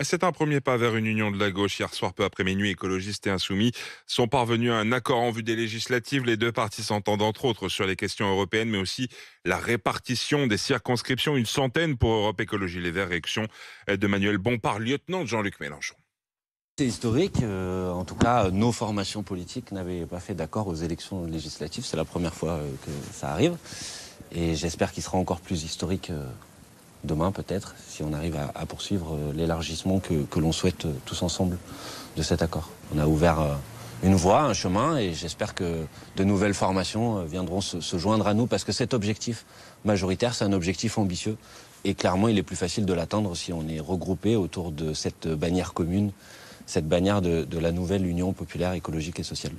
C'est un premier pas vers une union de la gauche. Hier soir, peu après minuit, écologistes et insoumis sont parvenus à un accord en vue des législatives. Les deux partis s'entendent entre autres sur les questions européennes, mais aussi la répartition des circonscriptions. Une centaine pour Europe Écologie Les Verts, réaction de Manuel Bompard, lieutenant de Jean-Luc Mélenchon. C'est historique. Euh, en tout cas, nos formations politiques n'avaient pas fait d'accord aux élections législatives. C'est la première fois euh, que ça arrive. Et j'espère qu'il sera encore plus historique euh, demain peut-être, si on arrive à, poursuivre euh, l'élargissement que, l'on souhaite euh, tous ensemble de cet accord. On a ouvert euh, une voie, un chemin, et j'espère que de nouvelles formations viendront se, joindre à nous, parce que cet objectif majoritaire, c'est un objectif ambitieux, et clairement, il est plus facile de l'atteindre si on est regroupé autour de cette bannière commune, cette bannière de la nouvelle Union populaire écologique et sociale.